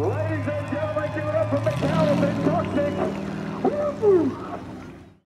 Ladies and gentlemen, give it up for Metallica Toxic. Woo!